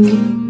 Mm-hmm.